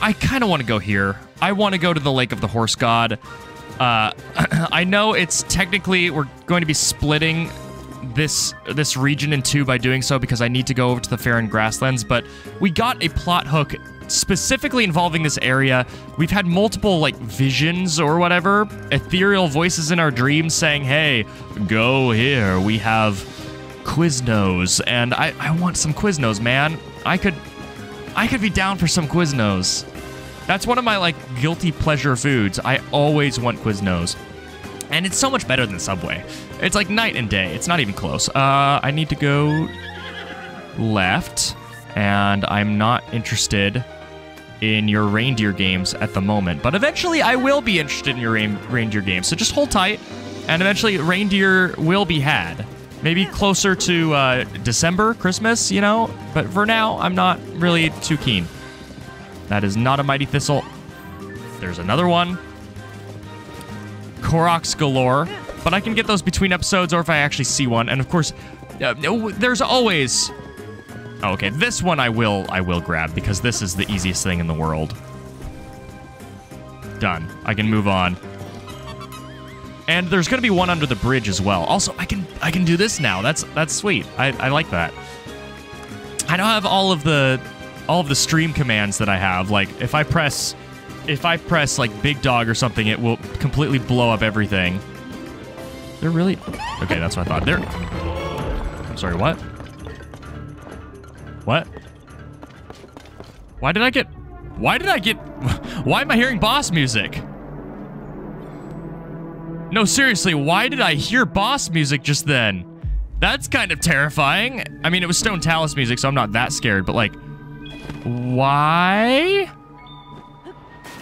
I kind of want to go here. I want to go to the Lake of the Horse God. Uh, I know it's technically we're going to be splitting this this region in two by doing so because I need to go over to the Faron Grasslands, but we got a plot hook specifically involving this area. We've had multiple like visions or whatever, ethereal voices in our dreams saying, "Hey, go here. We have Quiznos, and I I want some Quiznos, man. I could I could be down for some Quiznos. That's one of my like guilty pleasure foods. I always want Quiznos. And it's so much better than Subway. It's like night and day. It's not even close. Uh, I need to go left, and I'm not interested in your reindeer games at the moment. But eventually, I will be interested in your rein- reindeer games. So just hold tight, and eventually, reindeer will be had. Maybe closer to uh, December, Christmas, you know? But for now, I'm not really too keen. That is not a Mighty Thistle. There's another one. Koroks galore. But I can get those between episodes or if I actually see one. And of course, uh, there's always... Oh, okay, this one I will I will grab because this is the easiest thing in the world. Done. I can move on. And there's gonna be one under the bridge as well. Also, I can I can do this now. That's that's sweet. I, I like that. I don't have all of the all of the stream commands that I have. Like if I press if I press like big dog or something, it will completely blow up everything. They're really okay. That's what I thought. They're. I'm sorry. What? What? Why did I get? Why did I get? Why am I hearing boss music? No, seriously. Why did I hear boss music just then? That's kind of terrifying. I mean, it was Stone Talus music, so I'm not that scared. But like, why?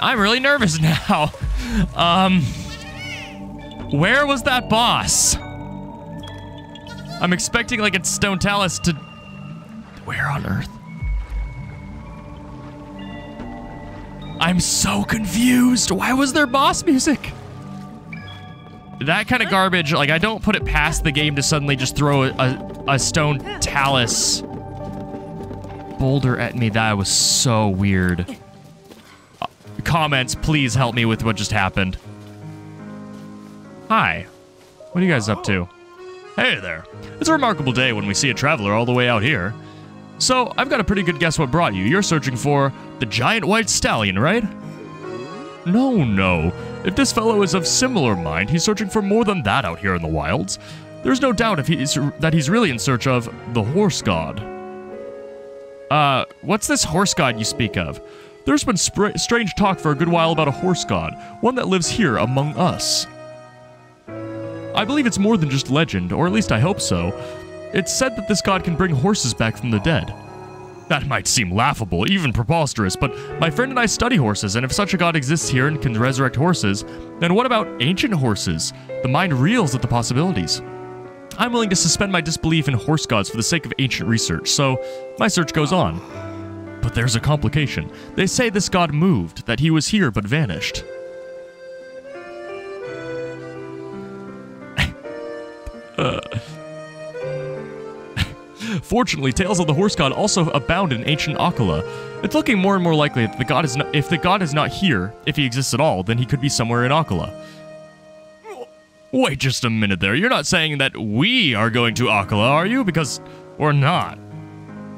I'm really nervous now. Um, where was that boss? I'm expecting like it's Stone Talus to... Where on earth? I'm so confused. Why was there boss music? That kind of garbage, like I don't put it past the game to suddenly just throw a, a Stone Talus boulder at me. That was so weird comments, please help me with what just happened. Hi. What are you guys up to? Hey there. It's a remarkable day when we see a traveler all the way out here. So, I've got a pretty good guess what brought you. You're searching for the giant white stallion, right? No, no. If this fellow is of similar mind, he's searching for more than that out here in the wilds. There's no doubt if he's that he's really in search of the horse god. Uh, what's this horse god you speak of? There's been strange talk for a good while about a horse god, one that lives here among us. I believe it's more than just legend, or at least I hope so. It's said that this god can bring horses back from the dead. That might seem laughable, even preposterous, but my friend and I study horses, and if such a god exists here and can resurrect horses, then what about ancient horses? The mind reels at the possibilities. I'm willing to suspend my disbelief in horse gods for the sake of ancient research, so my search goes on. But there's a complication. They say this god moved, that he was here but vanished. Fortunately, tales of the horse god also abound in ancient Akkala. It's looking more and more likely that the god is not, if the god is not here, if he exists at all, then he could be somewhere in Akkala. Wait just a minute there. You're not saying that we are going to Akkala, are you? Because we're not.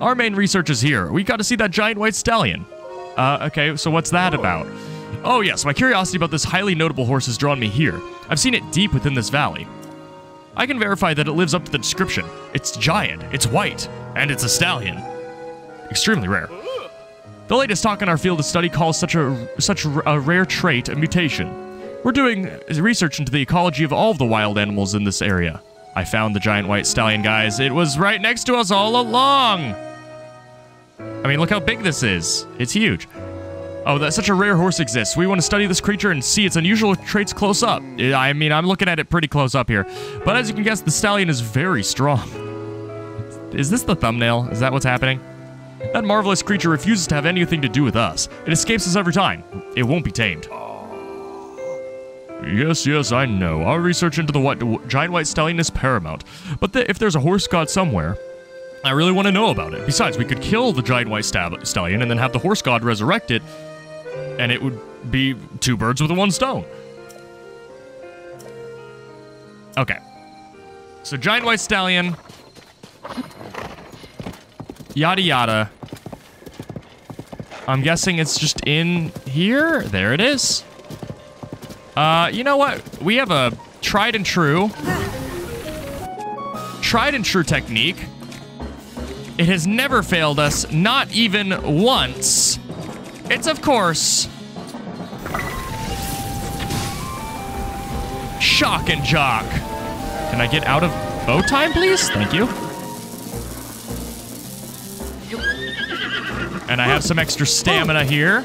Our main research is here. We got to see that giant white stallion. Uh, okay, so what's that about? Oh yes, my curiosity about this highly notable horse has drawn me here. I've seen it deep within this valley. I can verify that it lives up to the description. It's giant, it's white, and it's a stallion. Extremely rare. The latest talk in our field of study calls such a such a rare trait a mutation. We're doing research into the ecology of all of the wild animals in this area. I found the giant white stallion, guys. It was right next to us all along. I mean, look how big this is. It's huge. Oh, that such a rare horse exists. We want to study this creature and see its unusual traits close up. I mean, I'm looking at it pretty close up here. But as you can guess, the stallion is very strong. Is this the thumbnail? Is that what's happening? That marvelous creature refuses to have anything to do with us. It escapes us every time. It won't be tamed. Yes, yes, I know. Our research into the white, giant white stallion is paramount. But the, if there's a horse god somewhere, I really want to know about it. Besides, we could kill the giant white stallion and then have the horse god resurrect it and it would be two birds with one stone. Okay. So giant white stallion. Yada yada. I'm guessing it's just in here. There it is. Uh, you know what? We have a tried and true, tried and true technique. It has never failed us, not even once. It's, of course, shock and jock. Can I get out of bow time, please? Thank you. And I have some extra stamina here.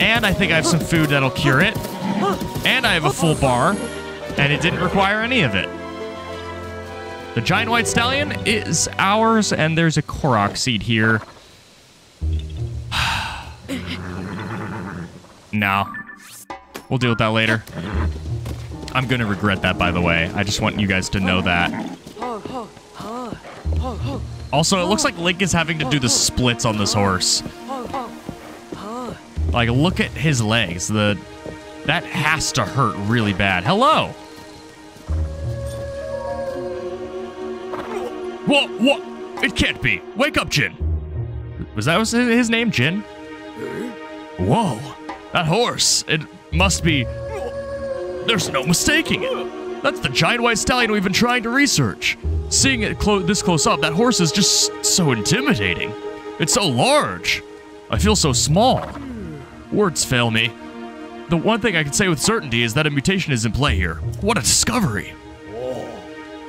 And I think I have some food that'll cure it. And I have a full bar. And it didn't require any of it. The giant white stallion is ours, and there's a Korok seed here. No. We'll deal with that later. I'm gonna regret that, by the way. I just want you guys to know that. Also, it looks like Link is having to do the splits on this horse. Like, look at his legs. The That has to hurt really bad. Hello! What? What? It can't be. Wake up, Jin. Was that his name, Jin? Whoa. That horse. It must be... There's no mistaking it. That's the giant white stallion we've been trying to research. Seeing it clo this close up, that horse is just so intimidating. It's so large. I feel so small. Words fail me. The one thing I can say with certainty is that a mutation is in play here. What a discovery.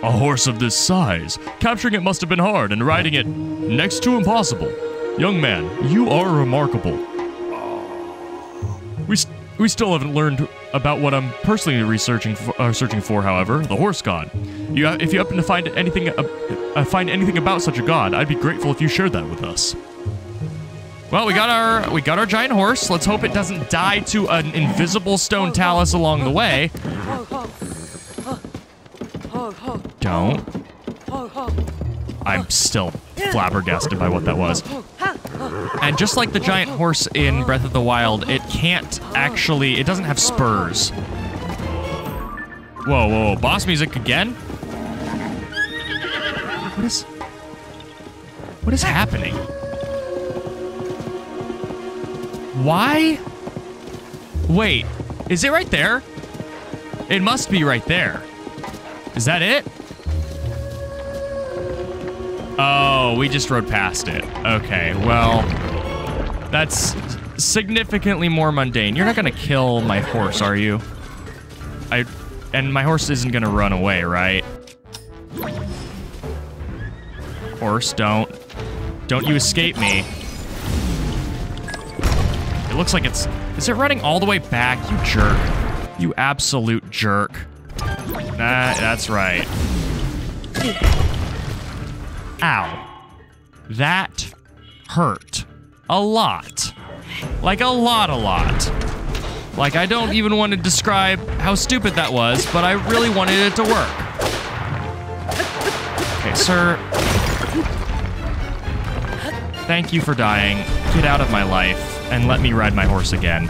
A horse of this size. Capturing it must have been hard, and riding it next to impossible. Young man, you are remarkable. We, st we still haven't learned about what I'm personally researching for, uh, searching for, however, the horse god. You, if you happen to find anything, uh, find anything about such a god, I'd be grateful if you shared that with us. Well, we got our we got our giant horse. Let's hope it doesn't die to an invisible stone talus along the way. Don't. I'm still flabbergasted by what that was. And just like the giant horse in Breath of the Wild, it can't actually, it doesn't have spurs. Whoa, whoa, whoa. boss music again? What is, what is happening? Why? Wait, is it right there? It must be right there. Is that it? Oh, we just rode past it. Okay, well, that's significantly more mundane. You're not gonna kill my horse, are you? I, and my horse isn't gonna run away, right? Horse, don't. Don't you escape me. It looks like it's... Is it running all the way back, you jerk? You absolute jerk. Nah, that's right. Ow. That hurt. A lot. Like a lot, a lot. Like, I don't even want to describe how stupid that was, but I really wanted it to work. Okay, sir. Thank you for dying. Get out of my life and let me ride my horse again.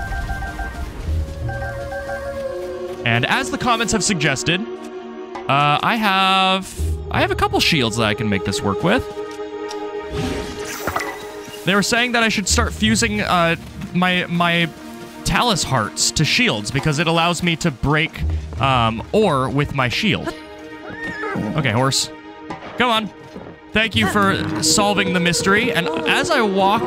And as the comments have suggested, uh, I have I have a couple shields that I can make this work with. They were saying that I should start fusing uh, my my talus hearts to shields because it allows me to break um, ore with my shield. Okay, horse. Come on. Thank you for solving the mystery. And as I walk,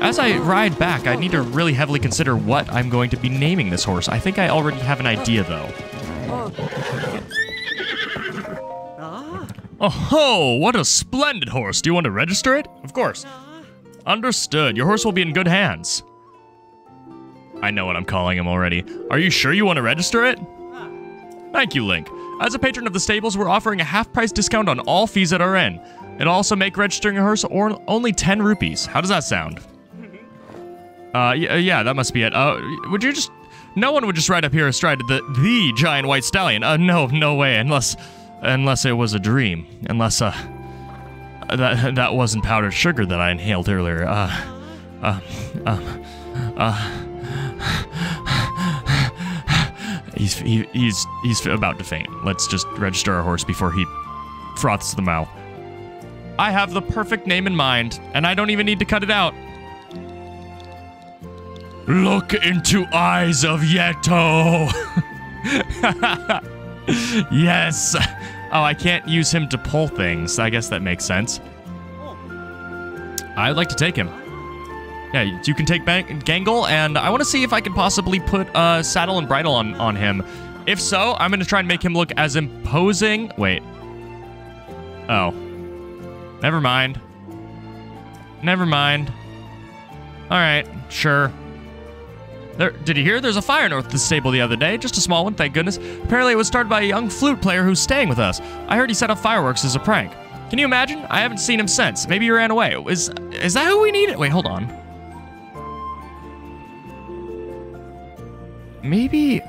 as I ride back, I need to really heavily consider what I'm going to be naming this horse. I think I already have an idea, though. Oh ho! What a splendid horse! Do you want to register it? Of course. Understood. Your horse will be in good hands. I know what I'm calling him already. Are you sure you want to register it? Thank you, Link. As a patron of the stables, we're offering a half-price discount on all fees at our inn. It'll also make registering a horse or only 10 rupees. How does that sound? Uh, yeah, yeah, that must be it. Uh, would you just... No one would just ride up here astride the, the giant white stallion. Uh, no, no way, unless... Unless it was a dream. Unless, uh, that, that wasn't powdered sugar that I inhaled earlier. Uh, uh, um, uh, he's, he, he's, he's about to faint. Let's just register our horse before he froths the mouth. I have the perfect name in mind, and I don't even need to cut it out. Look into eyes of Yeto. yes. Oh, I can't use him to pull things. I guess that makes sense. I'd like to take him. Yeah, you can take Bang- Gangle, and I want to see if I can possibly put a uh, saddle and bridle on, on him. If so, I'm going to try and make him look as imposing. Wait. Oh. Never mind. Never mind. All right, sure. There, did you hear? There's a fire north of the stable the other day. Just a small one, thank goodness. Apparently, it was started by a young flute player who's staying with us. I heard he set off fireworks as a prank. Can you imagine? I haven't seen him since. Maybe he ran away. Is is that who we need? Wait, hold on. Maybe.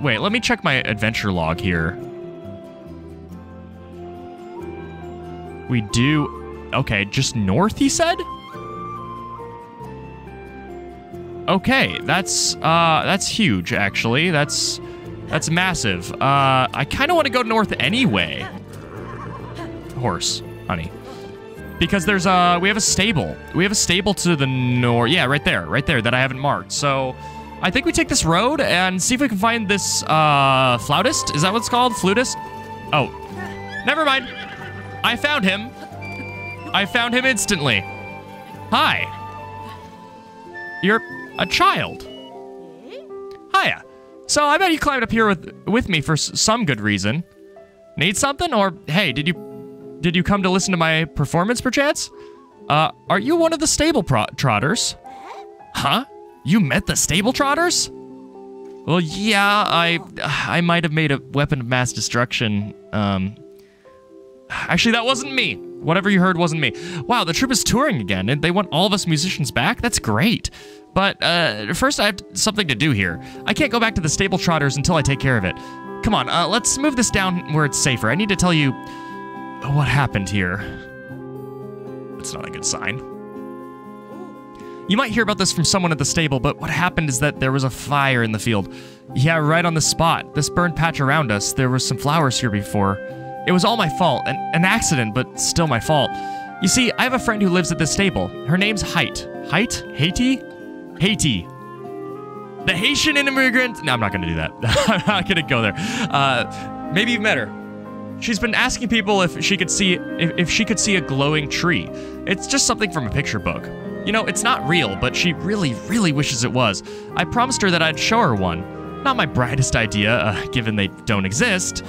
Wait, let me check my adventure log here. We do. Okay, just north, he said? Okay, that's uh that's huge actually. That's that's massive. Uh I kind of want to go north anyway. Horse, honey. Because there's a we have a stable. We have a stable to the north. Yeah, right there. Right there that I haven't marked. So I think we take this road and see if we can find this uh flautist. Is that what it's called? Flutist? Oh. Never mind. I found him. I found him instantly. Hi. You're a child. Hiya. So I bet you climbed up here with with me for some good reason. Need something? Or hey, did you did you come to listen to my performance perchance? Uh, are you one of the stable trotters? Huh? You met the stable trotters? Well, yeah, I I might have made a weapon of mass destruction. Um, actually, that wasn't me. Whatever you heard wasn't me. Wow, the troupe is touring again, and they want all of us musicians back? That's great. But uh, first, I have something to do here. I can't go back to the stable trotters until I take care of it. Come on, uh, let's move this down where it's safer. I need to tell you what happened here. That's not a good sign. You might hear about this from someone at the stable, but what happened is that there was a fire in the field. Yeah, right on the spot. This burned patch around us. There were some flowers here before. It was all my fault, an, an accident, but still my fault. You see, I have a friend who lives at this stable. Her name's Height. Height? Haiti? Haiti. The Haitian immigrant. No, I'm not going to do that. I'm not going to go there. Uh, maybe you've met her. She's been asking people if she could see if, if she could see a glowing tree. It's just something from a picture book. You know, it's not real, but she really, really wishes it was. I promised her that I'd show her one. Not my brightest idea, uh, given they don't exist,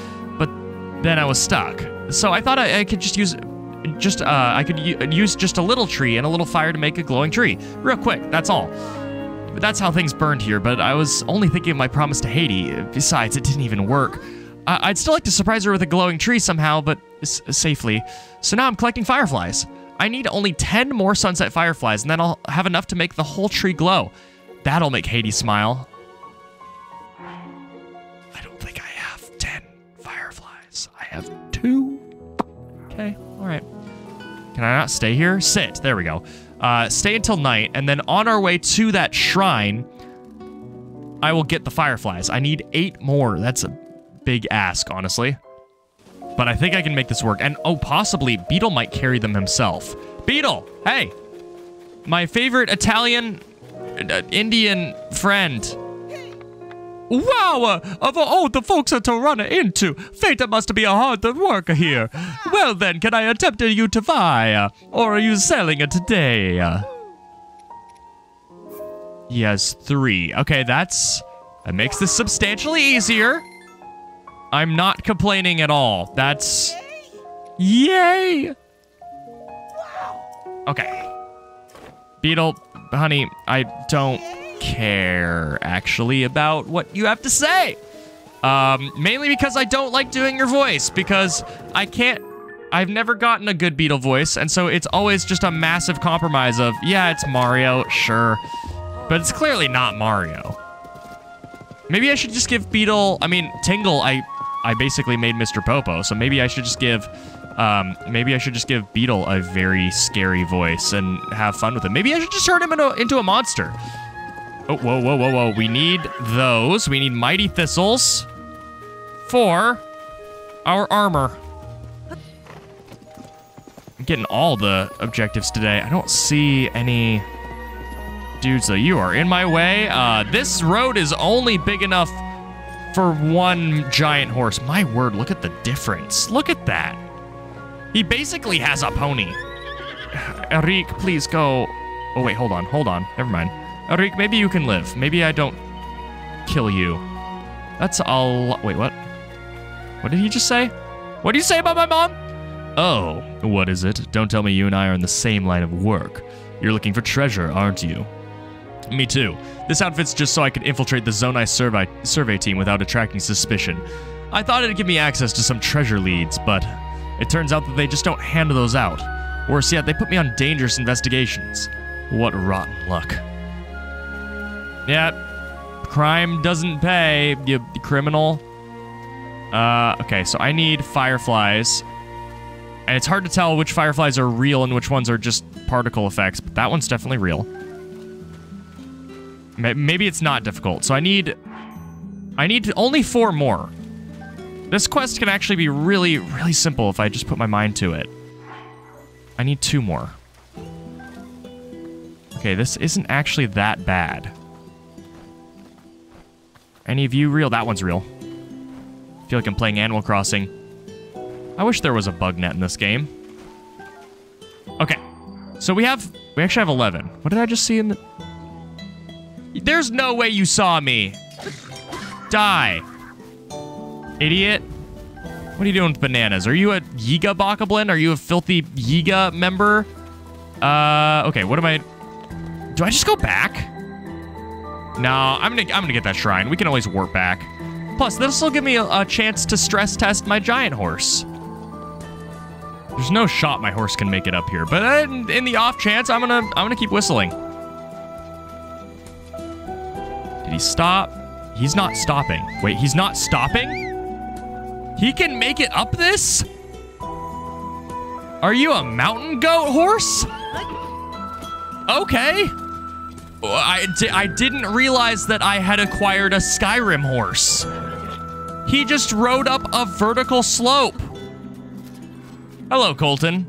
then I was stuck. So I thought I, I could just use just uh, I could use just a little tree and a little fire to make a glowing tree. Real quick, that's all. That's how things burned here, but I was only thinking of my promise to Haiti. Besides, it didn't even work. I- would still like to surprise her with a glowing tree somehow, but safely. So now I'm collecting fireflies. I need only 10 more sunset fireflies, and then I'll have enough to make the whole tree glow. That'll make Haiti smile. Have two. Okay, all right. Can I not stay here? Sit. There we go. Uh, stay until night, and then on our way to that shrine, I will get the fireflies. I need eight more. That's a big ask, honestly. But I think I can make this work. And, oh, possibly, Beedle might carry them himself. Beedle! Hey! My favorite Italian, uh, Indian friend. Wow! Uh, of all the folks are to run into, fate must be a hard work here. Well then, can I attempt a you to buy? Uh, or are you selling it today? Yes, three. Okay, that's... That makes this substantially easier. I'm not complaining at all. That's... Yay! Okay. Beedle, honey, I don't care, actually, about what you have to say. Um, mainly because I don't like doing your voice, because I can't... I've never gotten a good Beedle voice, and so it's always just a massive compromise of, yeah, it's Mario, sure. But it's clearly not Mario. Maybe I should just give Beedle... I mean, Tingle, I, I basically made Mr. Popo, so maybe I should just give... Um, maybe I should just give Beedle a very scary voice and have fun with him. Maybe I should just turn him into, into a monster. Oh, whoa, whoa, whoa, whoa. We need those. We need mighty thistles for our armor. I'm getting all the objectives today. I don't see any dudes though. You are in my way. Uh, this road is only big enough for one giant horse. My word, look at the difference. Look at that. He basically has a pony. Eric, please go. Oh, wait, hold on, hold on. Never mind. Eric, maybe you can live. Maybe I don't kill you. That's a lot. Wait, what? What did he just say? What did you say about my mom? Oh, what is it? Don't tell me you and I are in the same line of work. You're looking for treasure, aren't you? Me too. This outfit's just so I could infiltrate the Zonai survey, survey team without attracting suspicion. I thought it'd give me access to some treasure leads, but it turns out that they just don't hand those out. Worse yet, they put me on dangerous investigations. What rotten luck. Yep. Crime doesn't pay, you criminal. Uh, okay, so I need fireflies. And it's hard to tell which fireflies are real and which ones are just particle effects, but that one's definitely real. Maybe it's not difficult. So I need... I need only four more. This quest can actually be really, really simple if I just put my mind to it. I need two more. Okay, this isn't actually that bad. Any of you real? That one's real. I feel like I'm playing Animal Crossing. I wish there was a bug net in this game. Okay. So we have... We actually have 11. What did I just see in the... There's no way you saw me. Die. Idiot. What are you doing with bananas? Are you a Yiga Bokoblin? Are you a filthy Yiga member? Uh, okay, what am I... Do I just go back? No, I'm gonna, I'm gonna get that shrine. We can always warp back. Plus, this will give me a, a chance to stress test my giant horse. There's no shot my horse can make it up here, but in, in the off chance, I'm gonna, I'm gonna keep whistling. Did he stop? He's not stopping. Wait, he's not stopping? He can make it up this? Are you a mountain goat horse? Okay. I, I didn't realize that I had acquired a Skyrim horse. He just rode up a vertical slope. Hello, Koltin.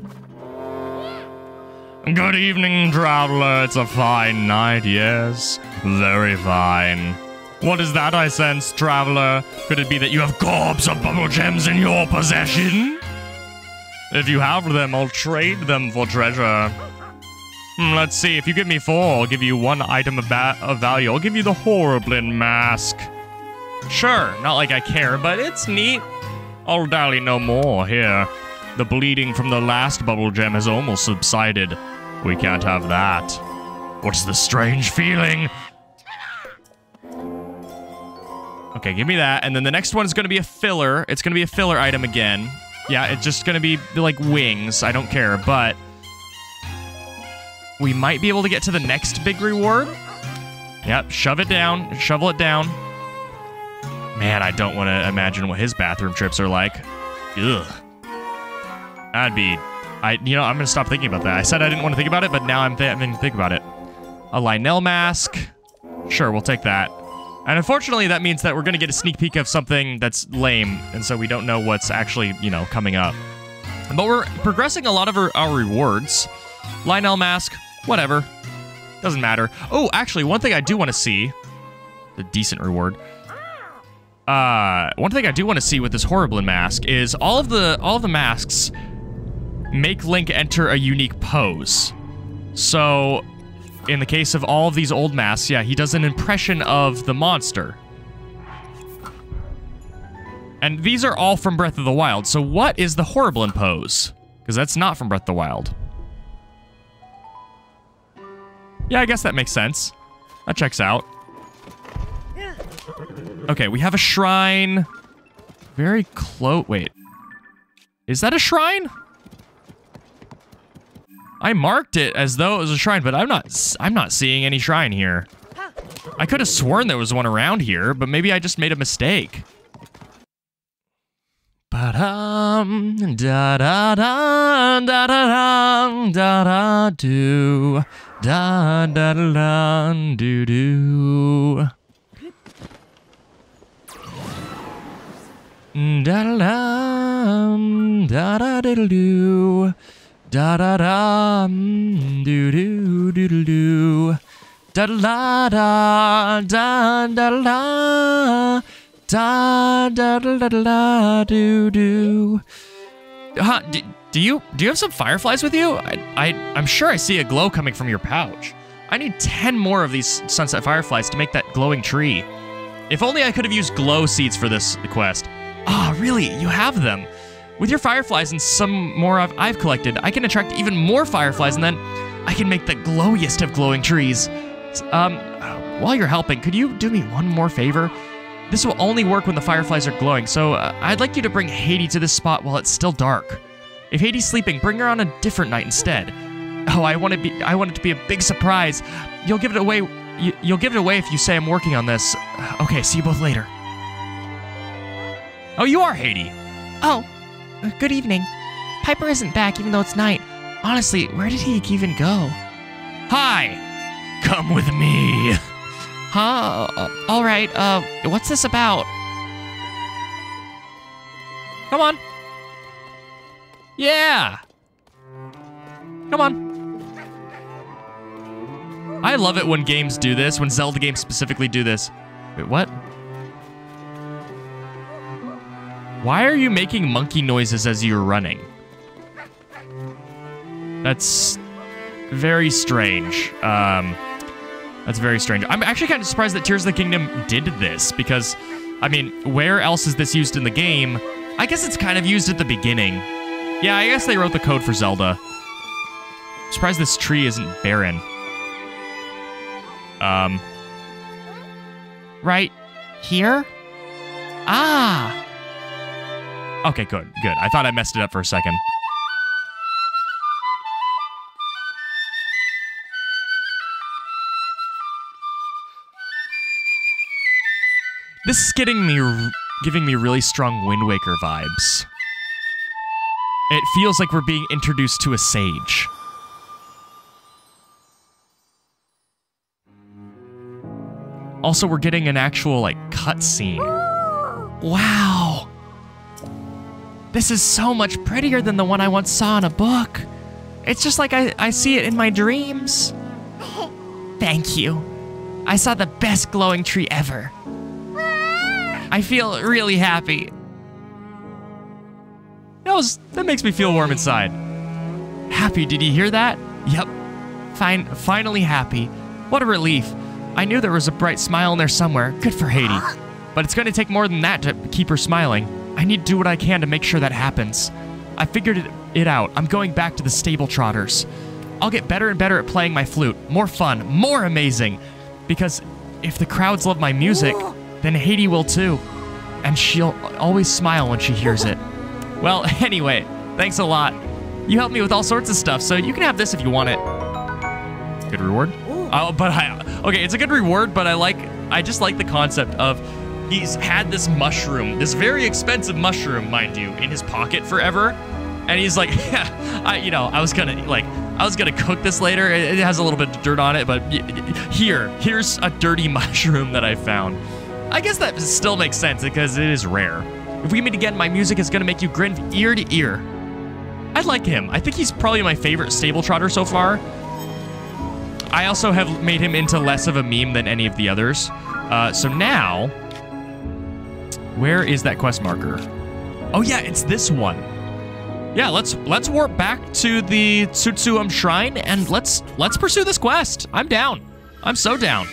Good evening, traveler. It's a fine night, yes. Very fine. What is that I sense, traveler? Could it be that you have gobs of bubbul gems in your possession? If you have them, I'll trade them for treasure. Hmm, let's see. If you give me four, I'll give you one item of, of value. I'll give you the Horriblin mask. Sure, not like I care, but it's neat. I'll dally no more here. The bleeding from the last bubbul gem has almost subsided. We can't have that. What's the strange feeling? Okay, give me that. And then the next one is going to be a filler. It's going to be a filler item again. Yeah, it's just going to be like wings. I don't care, but we might be able to get to the next big reward. Yep, shove it down, shovel it down. Man, I don't want to imagine what his bathroom trips are like. Ugh. That'd be... I, you know, I'm going to stop thinking about that. I said I didn't want to think about it, but now I'm, th I'm think about it. A Lynel mask. Sure, we'll take that. And unfortunately, that means that we're going to get a sneak peek of something that's lame, and so we don't know what's actually, you know, coming up. But we're progressing a lot of our, our rewards. Lynel mask, whatever. Doesn't matter. Oh, actually, one thing I do want to see... The decent reward. Uh, one thing I do want to see with this Horriblin mask is all of the all of the masks make Link enter a unique pose. So, in the case of all of these old masks, yeah, he does an impression of the monster. And these are all from Breath of the Wild. So what is the Horriblin pose? Because that's not from Breath of the Wild. Yeah, I guess that makes sense. That checks out. Okay, we have a shrine. Very close. Wait. Is that a shrine? I marked it as though it was a shrine, but I'm not I'm not seeing any shrine here. I could have sworn there was one around here, but maybe I just made a mistake. Ba-dum, da-da-da, da-da-da, da-da-do, da-da-da, do-do. da Da da da da do do. Da da da da da da do. Da da da do do do do. Da da da da da da da da da da do do. Ha do, you do you have some fireflies with you? I, I I'm sure I see a glow coming from your pouch. I need 10 more of these sunset fireflies to make that glowing tree. If only I could have used glow seeds for this quest. Ah, oh, really? You have them. With your fireflies and some more I've, I've collected, I can attract even more fireflies and then I can make the glowiest of glowing trees. Um, while you're helping, could you do me one more favor? This will only work when the fireflies are glowing, so uh, I'd like you to bring Haiti to this spot while it's still dark. If Haiti's sleeping, bring her on a different night instead. Oh, I want to be I want it to be a big surprise. You'll give it away you, will give it away if you say I'm working on this. Okay, see you both later. Oh, you are Haiti. Oh, good evening. Piper isn't back even though it's night. Honestly, where did he even go? Hi. Come with me. Huh? Uh, all right. Uh, what's this about? Come on. Yeah. Come on. I love it when games do this, when Zelda games specifically do this. Wait, what? Why are you making monkey noises as you're running? That's very strange. Um, that's very strange. I'm actually kind of surprised that Tears of the Kingdom did this because, I mean, where else is this used in the game? I guess it's kind of used at the beginning. Yeah, I guess they wrote the code for Zelda. I'm surprised this tree isn't barren. Um. Right here? Ah! Okay, good, good. I thought I messed it up for a second. This is getting me, giving me really strong Wind Waker vibes. It feels like we're being introduced to a sage. Also, we're getting an actual, like, cutscene. Wow. This is so much prettier than the one I once saw in a book. It's just like I, I see it in my dreams. Thank you. I saw the best glowing tree ever. I feel really happy. That was that makes me feel warm inside. Happy, did you hear that? Yep. Fine finally happy. What a relief. I knew there was a bright smile in there somewhere. Good for Haiti. But it's going to take more than that to keep her smiling. I need to do what I can to make sure that happens. I figured it, it out. I'm going back to the stable trotters. I'll get better and better at playing my flute. More fun, more amazing. Because if the crowds love my music, then Haiti will too. And she'll always smile when she hears it. Well, anyway, thanks a lot. You helped me with all sorts of stuff, so you can have this if you want it. Good reward? Oh, but I okay, it's a good reward, but I like I just like the concept of he's had this mushroom, this very expensive mushroom, mind you, in his pocket forever, and he's like, yeah, I you know I was gonna like I was gonna cook this later. It, it has a little bit of dirt on it, but here here's a dirty mushroom that I found. I guess that still makes sense because it is rare. If we meet again, my music is gonna make you grin ear to ear. I like him. I think he's probably my favorite stable trotter so far. I also have made him into less of a meme than any of the others. Uh, so now, where is that quest marker? Oh yeah, it's this one. Yeah, let's let's warp back to the Tsutsu-um Shrine and let's let's pursue this quest. I'm down. I'm so down.